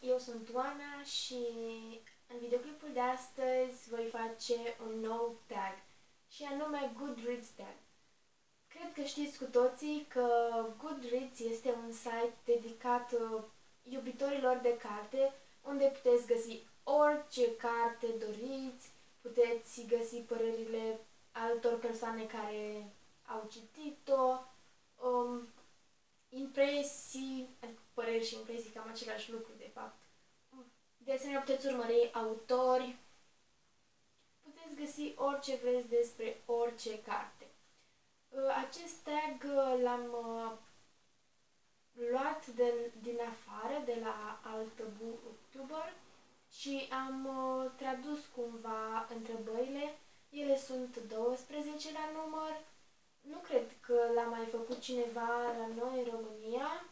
eu sunt Oana și în videoclipul de astăzi voi face un nou tag și anume Goodreads tag. Cred că știți cu toții că Goodreads este un site dedicat uh, iubitorilor de carte unde puteți găsi orice carte doriți, puteți găsi părerile altor persoane care au citit-o, um, impresii, adică păreri și impresii, cam același lucru, de fapt. De asemenea, puteți urmări autori, puteți găsi orice vreți despre orice carte. Uh, acest tag uh, l-am uh, luat de, din afară, de la alt youtuber și am tradus cumva întrebările. Ele sunt 12 la număr. Nu cred că l-a mai făcut cineva la noi în România,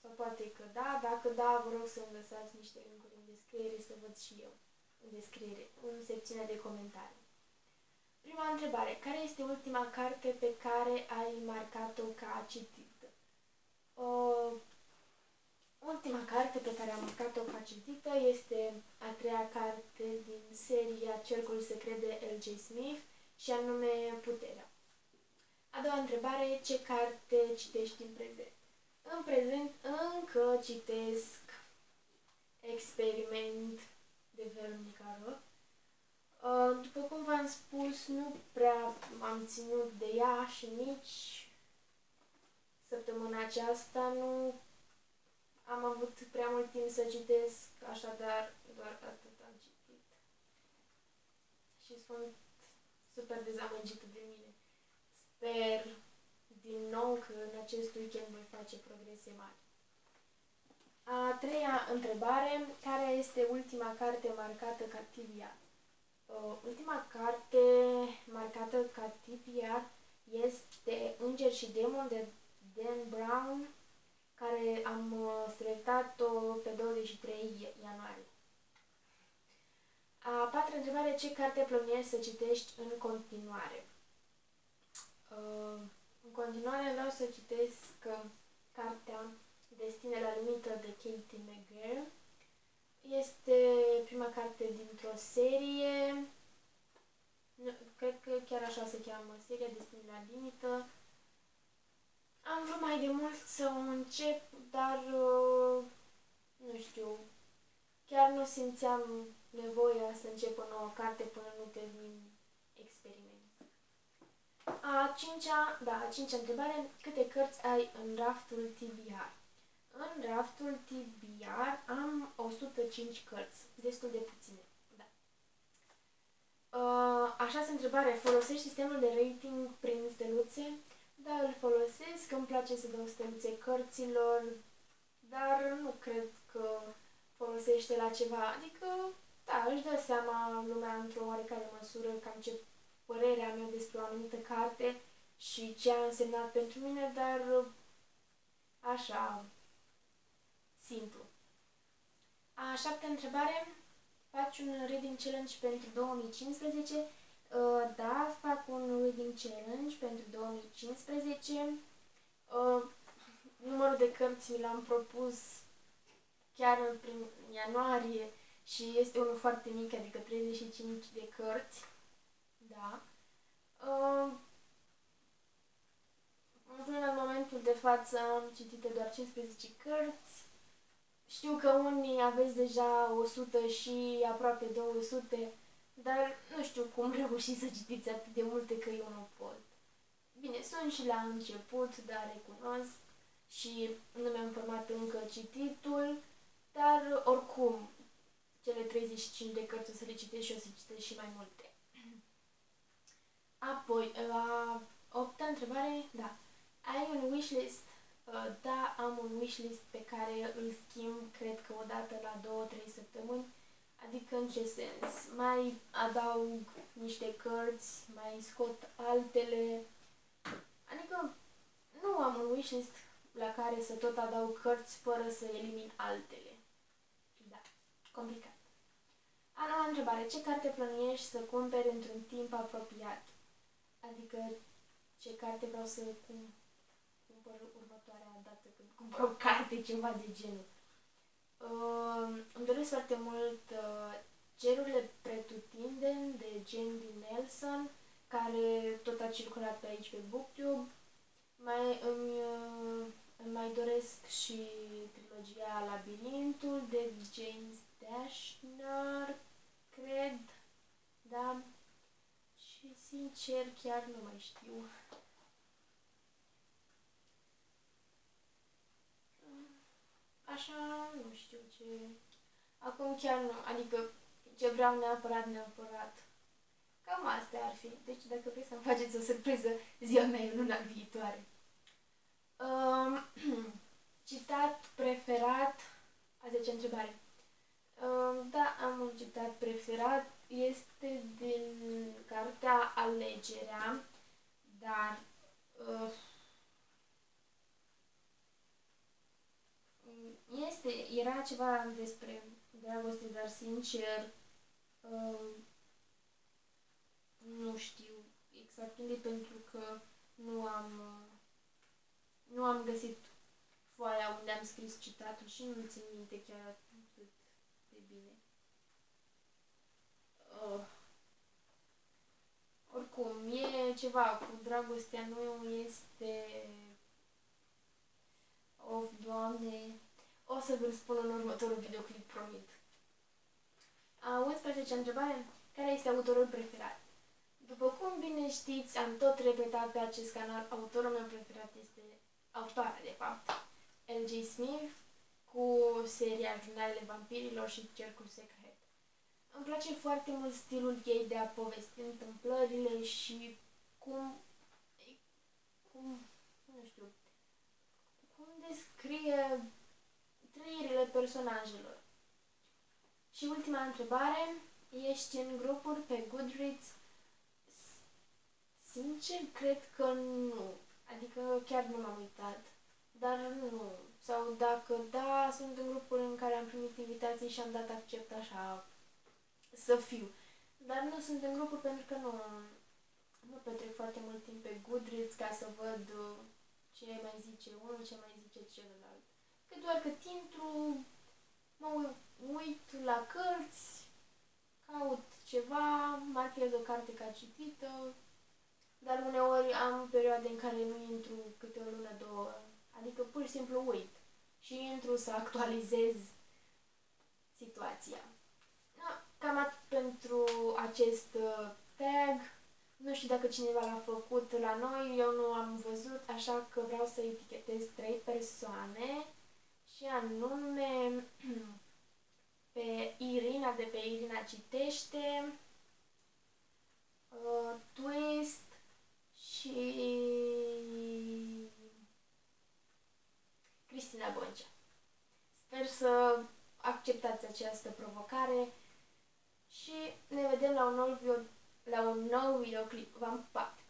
sau poate că da, dacă da, vă rog să-mi lăsați niște linkuri în descriere să văd și eu în descriere, în secțiunea de comentarii. Prima întrebare. Care este ultima carte pe care ai marcat-o ca citită? O, ultima carte pe care am marcat-o ca citită este a treia carte din seria Cercul Secret de L.J. Smith și anume Puterea. A doua întrebare. Ce carte citești în prezent? În prezent încă citesc Experiment de Veronica Roth. Uh, după cum v-am spus, nu prea m-am ținut de ea și nici săptămâna aceasta nu am avut prea mult timp să citesc, așadar doar atât am citit. Și sunt super dezamăgită de mine. Sper din nou că în acest weekend voi face progrese mari. A treia întrebare, care este ultima carte marcată ca TBR? Uh, ultima carte marcată ca TBR este Înger și Demon de Dan Brown, care am uh, selectat-o pe 23 ianuarie. A patra întrebare, ce carte plănuiești să citești în continuare? Uh, în continuare vreau să citesc uh, cartea Destinele la limită de Katie McGill. Este prima carte dintr-o serie, cred că chiar așa se cheamă, seria Destinele la limită. Am vrut mai de mult să o încep, dar uh, nu știu, chiar nu simțeam nevoia să încep o nouă carte până nu termin experiment. A cincea, da, a cincea întrebare, câte cărți ai în raftul TBR? În raftul TBR am 105 cărți, destul de puține, da. Uh, așa se întrebare, folosești sistemul de rating prin steluțe? Da, îl folosesc, îmi place să dau steluțe cărților, dar nu cred că folosește la ceva, adică, da, își dă seama lumea într-o oarecare măsură cam ce părerea mea despre o anumită carte și ce a însemnat pentru mine, dar așa, simplu. A șaptea întrebare, faci un reading challenge pentru 2015? Uh, da, fac un reading challenge pentru 2015. Uh, numărul de cărți mi l-am propus chiar în prim ianuarie și este unul foarte mic, adică 35 de cărți. Da. Uh, până în momentul de față am citit doar 15 cărți. Știu că unii aveți deja 100 și aproape 200, dar nu știu cum reușiți să citiți atât de multe că eu nu pot. Bine, sunt și la început, dar recunosc și nu mi-am format încă cititul, dar oricum, cele 35 de cărți o să le citesc și o să citesc și mai multe. Apoi, la opta întrebare, da. Ai un wishlist? Uh, da, am un wishlist pe care îl schimb, cred că o dată la 2-3 săptămâni. Adică în ce sens? Mai adaug niște cărți, mai scot altele. Adică nu am un wishlist la care să tot adaug cărți fără să elimin altele. Da, complicat. A noua întrebare. Ce carte plănuiești să cumperi într-un timp apropiat? Adică ce carte vreau să cum, cumpăr următoarea dată când cumpăr o carte, ceva de genul. Uh, îmi doresc foarte mult uh, Cerurile Pretutindeni de Jandy Nelson, care tot a circulat pe aici pe Booktube. Mai îmi, uh, îmi mai doresc și trilogia Labirintul de James Dashner, cred, da, și sincer chiar nu mai știu. Așa, nu știu ce... Acum chiar nu, adică ce vreau neapărat, neapărat. Cam asta ar fi. Deci dacă vreți să-mi faceți o surpriză, ziua mea e luna viitoare. Um, citat preferat, a 10 întrebare. Um, da, am un citat preferat, este din cartea Alegerea, dar uh, este, era ceva despre dragoste, dar sincer uh, nu știu exact unde pentru că nu am uh, nu am găsit foaia unde am scris citatul și nu țin minte chiar atât de bine. Uh, oricum, e ceva cu dragostea nu este... Of, Doamne, o să vă spun în următorul videoclip, promit. A 11 întrebare. Care este autorul preferat? După cum bine știți, am tot repetat pe acest canal, autorul meu preferat este autoarea, de fapt, L.J. Smith, cu seria Jurnalele Vampirilor și Cercul Secret. Îmi place foarte mult stilul ei de a povesti întâmplările și cum, cum, nu știu, cum descrie trăirile personajelor. Și ultima întrebare, ești în grupuri pe Goodreads? Sincer, cred că nu. Adică chiar nu m-am uitat. Dar nu. Sau dacă da, sunt în grupuri în care am primit invitații și am dat accept așa să fiu. Dar nu sunt în grupuri pentru că nu, nu petrec foarte mult timp pe Goodreads ca să văd uh, ce mai zice unul, ce mai zice celălalt. Că doar că intru, mă uit la cărți, caut ceva, marchez o carte ca citită, dar uneori am perioade în care nu intru câte o lună, două, adică pur și simplu uit și intru să actualizez situația. Da, cam atât pentru acest uh, tag. Nu știu dacă cineva l-a făcut la noi, eu nu am văzut, așa că vreau să etichetez trei persoane și anume pe Irina de pe Irina Citește, uh, Twist și Cristina Boncea. Sper să acceptați această provocare și ne vedem la un nou, video, la un nou videoclip. V-am pupat!